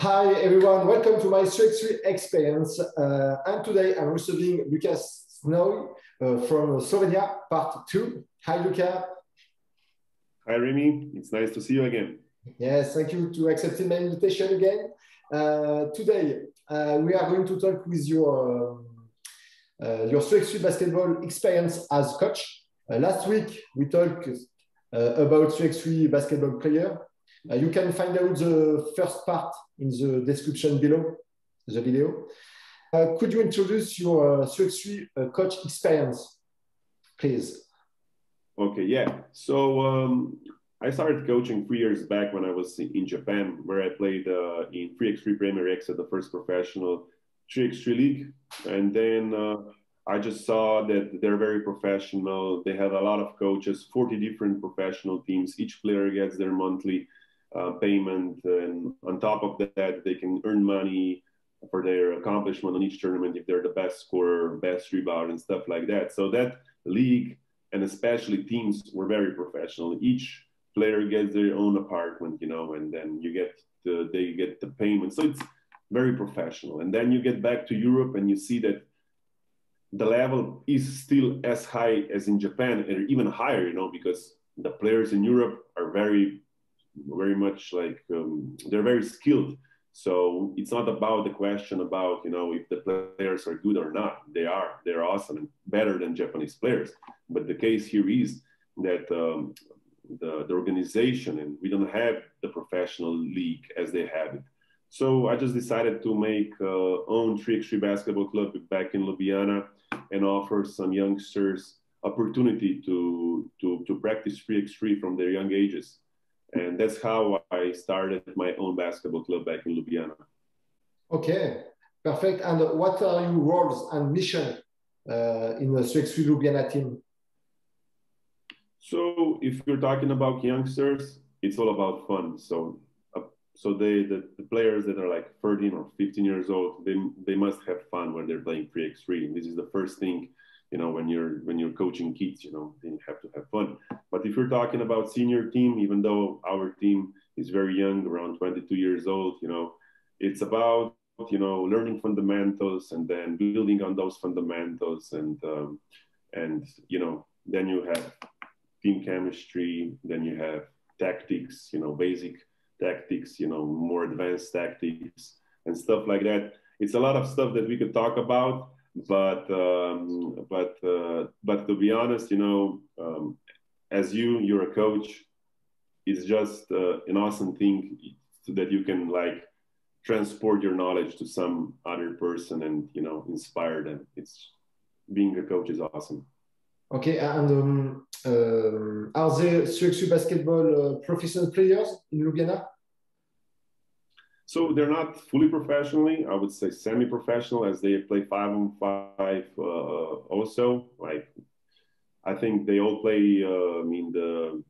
Hi everyone, welcome to my 3x3 experience. Uh, and today I'm receiving Lucas Snoj uh, from Slovenia, part two. Hi Luka. Hi Remi, it's nice to see you again. Yes, thank you to accepting my invitation again. Uh, today uh, we are going to talk with your um, uh, your 3x3 basketball experience as coach. Uh, last week we talked about 3x3 basketball player uh, you can find out the first part in the description below the video. Uh, could you introduce your uh, 3x3 uh, coach experience, please? Okay, yeah. So um, I started coaching three years back when I was in Japan, where I played uh, in 3x3 Premier X at the first professional 3x3 league. And then uh, I just saw that they're very professional. They have a lot of coaches, 40 different professional teams. Each player gets their monthly uh, payment. And on top of that, they can earn money for their accomplishment on each tournament if they're the best scorer, best rebound, and stuff like that. So that league and especially teams were very professional. Each player gets their own apartment, you know, and then you get the, they get the payment. So it's very professional. And then you get back to Europe and you see that the level is still as high as in Japan and even higher, you know, because the players in Europe are very very much like um, they're very skilled. So it's not about the question about you know if the players are good or not. They are. They're awesome and better than Japanese players. But the case here is that um, the, the organization and we don't have the professional league as they have it. So I just decided to make uh, own 3x3 basketball club back in Ljubljana and offer some youngsters opportunity to, to, to practice 3x3 from their young ages and that's how I started my own basketball club back in Ljubljana. Okay, perfect. And what are your roles and mission uh, in the 3x3 Ljubljana team? So, if you're talking about youngsters, it's all about fun. So, uh, so they the, the, players that are like 13 or 15 years old, they they must have fun when they're playing 3x3. And this is the first thing you know when you're when you're coaching kids you know you have to have fun but if you're talking about senior team even though our team is very young around 22 years old you know it's about you know learning fundamentals and then building on those fundamentals and um, and you know then you have team chemistry then you have tactics you know basic tactics you know more advanced tactics and stuff like that. It's a lot of stuff that we could talk about but um, but uh, but to be honest, you know, um, as you you're a coach, it's just uh, an awesome thing that you can like transport your knowledge to some other person and you know inspire them. It's being a coach is awesome. Okay, and um, uh, are the 3x3 basketball uh, professional players in Ljubljana? So they're not fully professionally. I would say semi-professional, as they play five on five. Uh, also, like I think they all play. Uh, I mean, the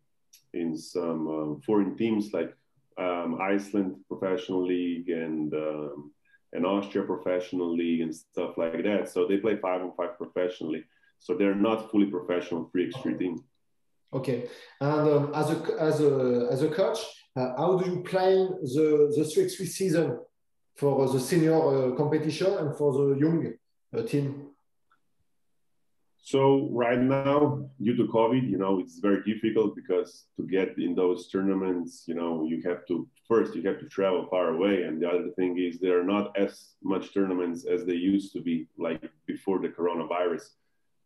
in some uh, foreign teams like um, Iceland professional league and um, and Austria professional league and stuff like that. So they play five on five professionally. So they're not fully professional 3x3 team. Okay, and um, as a as a as a coach, uh, how do you plan the the 3x3 season for the senior uh, competition and for the young uh, team? So right now, due to COVID, you know, it's very difficult because to get in those tournaments, you know, you have to first you have to travel far away, and the other thing is there are not as much tournaments as they used to be, like before the coronavirus.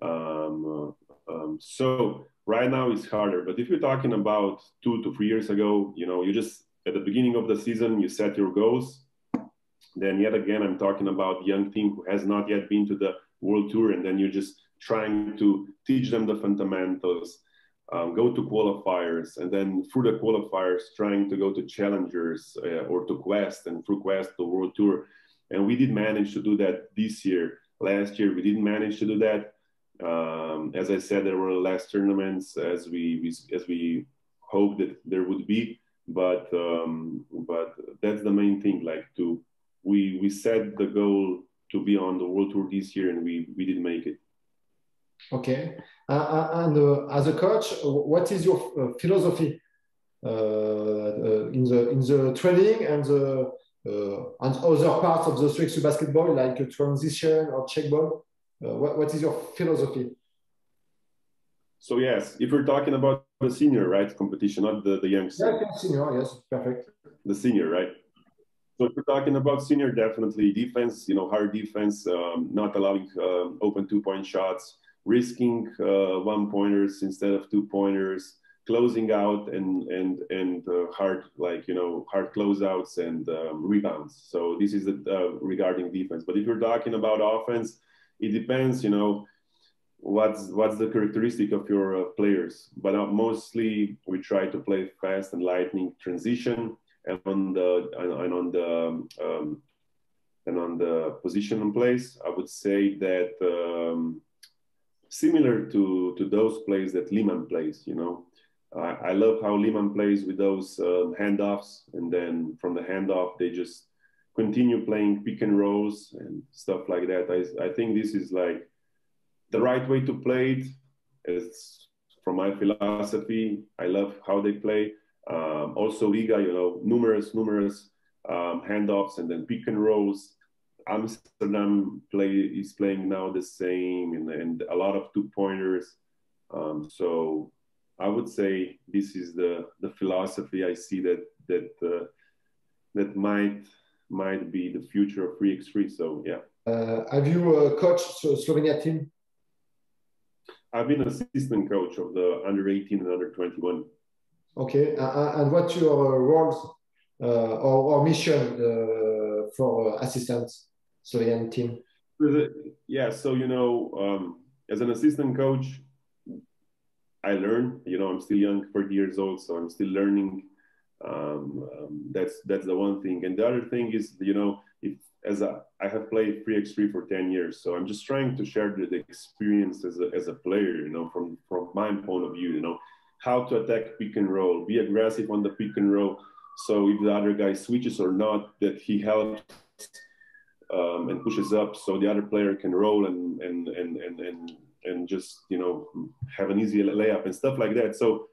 Um, uh, um, so Right now it's harder, but if you're talking about two to three years ago, you know, you just at the beginning of the season you set your goals. Then yet again, I'm talking about young team who has not yet been to the world tour, and then you're just trying to teach them the fundamentals, um, go to qualifiers, and then through the qualifiers, trying to go to challengers uh, or to Quest, and through Quest the world tour. And we did manage to do that this year. Last year we didn't manage to do that um, as I said, there were less tournaments as we, we as we hoped that there would be, but um, but that's the main thing. Like to we we set the goal to be on the world tour this year, and we we did make it. Okay, uh, uh and uh, as a coach, what is your uh, philosophy uh, uh, in the in the training and the uh, and other parts of the 3x3 basketball, like a transition or check ball? Uh, what, what is your philosophy? So yes, if we're talking about the senior, right, competition, not the, the youngster. Yeah, senior, yes, perfect. The senior, right? So if we're talking about senior, definitely defense, you know, hard defense, um, not allowing uh, open two-point shots, risking uh, one pointers instead of two pointers, closing out and and and uh, hard like you know hard closeouts and um, rebounds. So this is the, uh, regarding defense. But if you're talking about offense, it depends. You know, what's what's the characteristic of your uh, players. But uh, mostly we try to play fast and lightning transition and on the and on the um, and on the position in place. I would say that. Um, similar to to those plays that Liman plays. You know, I, I love how Liman plays with those um, handoffs, and then from the handoff they just continue playing pick and rolls and stuff like that. I I think this is like the right way to play it. It's from my philosophy. I love how they play. Um, also, Riga, you know, numerous, numerous um, handoffs and then pick and rolls. Amsterdam play is playing now the same and, and a lot of two pointers. Um, so I would say this is the the philosophy I see that that uh, that might might be the future of 3x3. So yeah. Uh, have you uh, coached Slovenia team? I've been assistant coach of the under 18 and under 21. Okay, and what's your roles uh, or, or, mission uh, for assistants? Slovenian team? Yeah, so you know, um, as an assistant coach, I learn. You know, I'm still young, 40 years old, so I'm still learning. Um, um, that's that's the one thing, and the other thing is, you know, if as a, I have played 3x3 for 10 years, so I'm just trying to share the, the experience as a, as a player. You know, from from my point of view, you know, how to attack pick and roll, be aggressive on the pick and roll. So if the other guy switches or not, that he helps um, and pushes up so the other player can roll and and and and and, and just you know have an easy layup and stuff like that. So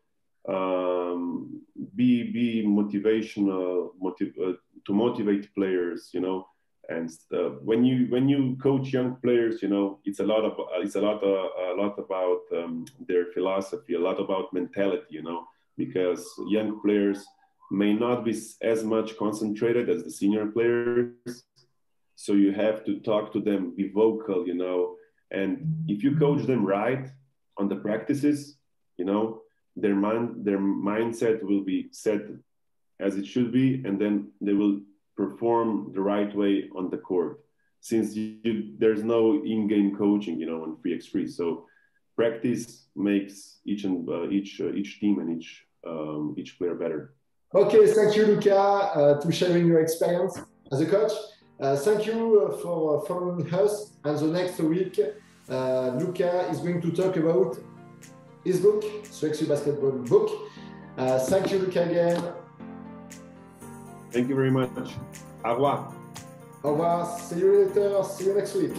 um, be be motivational motiv- uh, to motivate players you know and uh, when you when you coach young players you know it's a lot of it's a lot uh, a lot about um, their philosophy a lot about mentality you know because young players may not be as much concentrated as the senior players so you have to talk to them, be vocal, you know. And if you coach them right on the practices, you know, their mind, their mindset will be set as it should be, and then they will perform the right way on the court. Since you, there's no in-game coaching, you know, on 3x3, so practice makes each and uh, each uh, each team and each um, each player better. Okay, thank you, Luka, uh, sharing your experience as a coach. Uh, thank you uh, for uh, following us. And the next week, Luka is going to talk about his book, Sexy Basketball book. thank you, Luka, again. Thank you very much. Au revoir. Au revoir. See you later. See you next week.